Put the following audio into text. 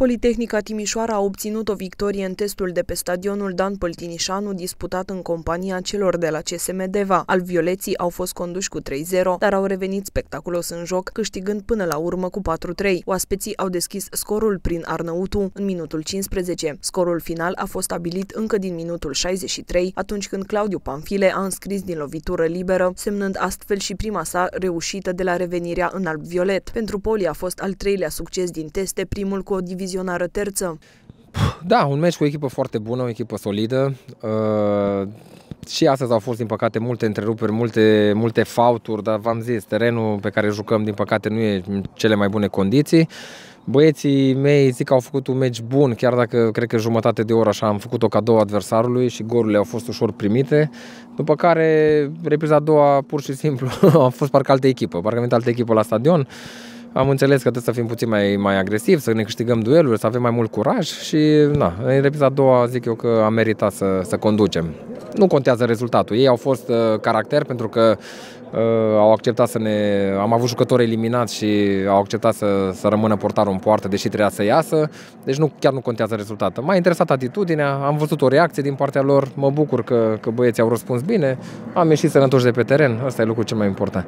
Politehnica Timișoara a obținut o victorie în testul de pe stadionul Dan Păltinișanu disputat în compania celor de la CSM Deva. Al violeții au fost conduși cu 3-0, dar au revenit spectaculos în joc, câștigând până la urmă cu 4-3. Oaspeții au deschis scorul prin Arnăutu în minutul 15. Scorul final a fost stabilit încă din minutul 63, atunci când Claudiu Panfile a înscris din lovitură liberă, semnând astfel și prima sa reușită de la revenirea în alb-violet. Pentru Poli a fost al treilea succes din teste, primul cu o divizionară terță. Da, un meci cu o echipă foarte bună, o echipă solidă. Uh, și astăzi au fost, din păcate, multe întreruperi, multe, multe fauturi, dar v-am zis, terenul pe care jucăm, din păcate, nu e în cele mai bune condiții. Băieții mei zic că au făcut un meci bun, chiar dacă cred că jumătate de oră așa am făcut-o cadou adversarului și golurile au fost ușor primite. După care, repriza a doua, pur și simplu, a fost parcă altă echipă, parcă a venit altă echipă la stadion am înțeles că trebuie să fim puțin mai, mai agresivi, să ne câștigăm dueluri, să avem mai mult curaj și na, în repriza a doua zic eu că am meritat să, să conducem. Nu contează rezultatul. Ei au fost uh, caracter pentru că uh, au acceptat să ne... Am avut jucători eliminați și au acceptat să, să rămână portarul în poartă, deși trebuia să iasă. Deci nu, chiar nu contează rezultatul. M-a interesat atitudinea, am văzut o reacție din partea lor, mă bucur că, că băieții au răspuns bine, am ieșit sănătoși de pe teren, asta e lucrul cel mai important.